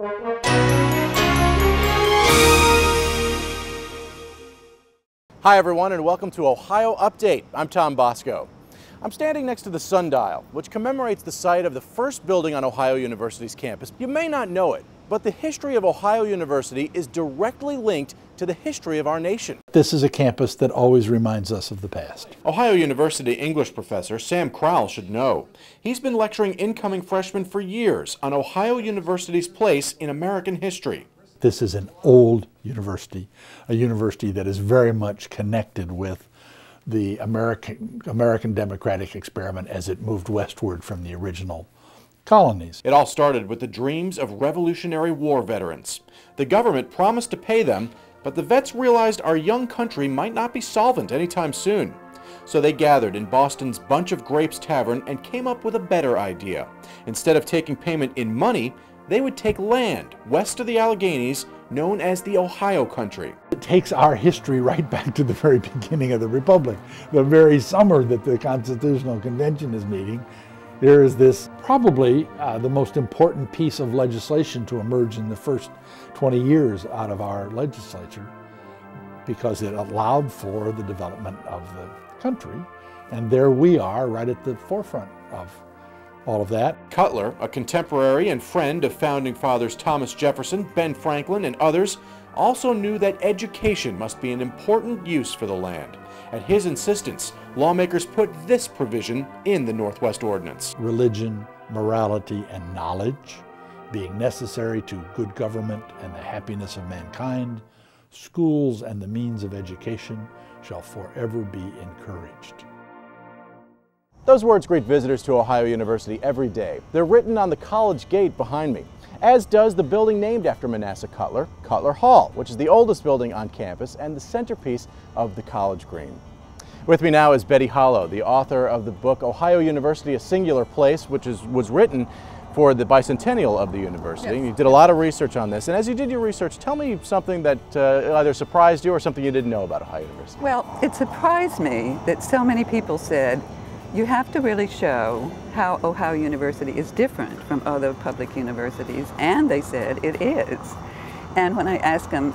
Hi everyone and welcome to Ohio Update. I'm Tom Bosco. I'm standing next to the sundial, which commemorates the site of the first building on Ohio University's campus. You may not know it, but the history of Ohio University is directly linked to the history of our nation. This is a campus that always reminds us of the past. Ohio University English professor Sam Crowl should know. He's been lecturing incoming freshmen for years on Ohio University's place in American history. This is an old university, a university that is very much connected with the American, American democratic experiment as it moved westward from the original colonies. It all started with the dreams of Revolutionary War veterans. The government promised to pay them, but the vets realized our young country might not be solvent anytime soon. So they gathered in Boston's Bunch of Grapes Tavern and came up with a better idea. Instead of taking payment in money, they would take land west of the Alleghenies known as the Ohio Country. It takes our history right back to the very beginning of the Republic. The very summer that the Constitutional Convention is meeting, there is this probably uh, the most important piece of legislation to emerge in the first 20 years out of our legislature because it allowed for the development of the country. And there we are right at the forefront of all of that. Cutler, a contemporary and friend of founding fathers Thomas Jefferson, Ben Franklin, and others, also knew that education must be an important use for the land. At his insistence, lawmakers put this provision in the Northwest Ordinance. Religion, morality, and knowledge being necessary to good government and the happiness of mankind, schools and the means of education shall forever be encouraged. Those words greet visitors to Ohio University every day. They're written on the college gate behind me, as does the building named after Manasseh Cutler, Cutler Hall, which is the oldest building on campus and the centerpiece of the college green. With me now is Betty Hollow, the author of the book Ohio University, A Singular Place, which is, was written for the bicentennial of the university. Yes. You did a lot of research on this. And as you did your research, tell me something that uh, either surprised you or something you didn't know about Ohio University. Well, it surprised me that so many people said, you have to really show how Ohio University is different from other public universities, and they said it is. And when I asked them,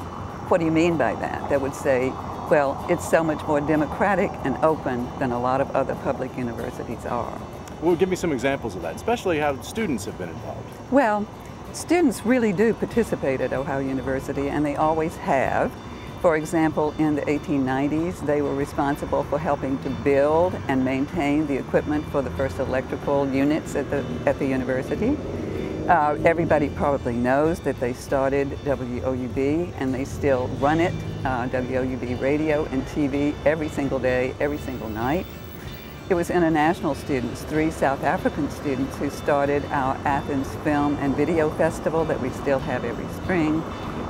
what do you mean by that? They would say, well, it's so much more democratic and open than a lot of other public universities are. Well, give me some examples of that, especially how students have been involved. Well, students really do participate at Ohio University, and they always have. For example, in the 1890s, they were responsible for helping to build and maintain the equipment for the first electrical units at the, at the university. Uh, everybody probably knows that they started WOUB and they still run it, uh, WOUB radio and TV every single day, every single night. It was international students, three South African students who started our Athens Film and Video Festival that we still have every spring.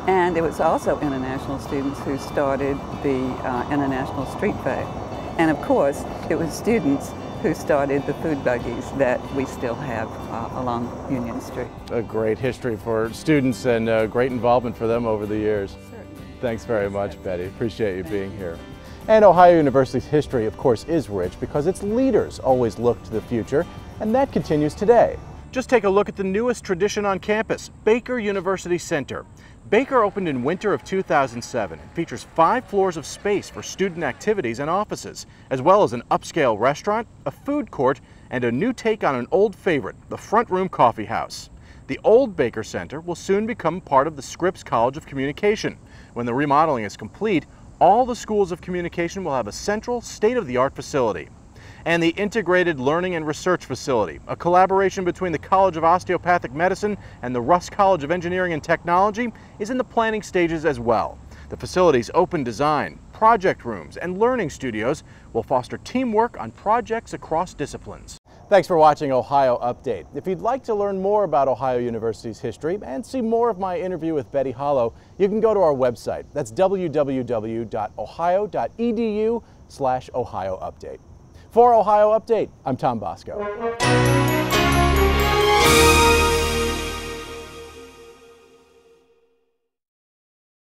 And it was also international students who started the uh, International Street Fair. And of course, it was students who started the food buggies that we still have uh, along Union Street. A great history for students and uh, great involvement for them over the years. Certainly. Thanks very much, Betty. Appreciate you being here. And Ohio University's history, of course, is rich because its leaders always look to the future, and that continues today. Just take a look at the newest tradition on campus, Baker University Center. Baker opened in winter of 2007 and features five floors of space for student activities and offices, as well as an upscale restaurant, a food court, and a new take on an old favorite, the Front Room Coffee House. The old Baker Center will soon become part of the Scripps College of Communication. When the remodeling is complete, all the schools of communication will have a central, state-of-the-art facility and the Integrated Learning and Research Facility, a collaboration between the College of Osteopathic Medicine and the Russ College of Engineering and Technology, is in the planning stages as well. The facility's open design, project rooms, and learning studios will foster teamwork on projects across disciplines. Thanks for watching Ohio Update. If you'd like to learn more about Ohio University's history and see more of my interview with Betty Hollow, you can go to our website. That's www.ohio.edu slash Ohio Update. For Ohio Update, I'm Tom Bosco.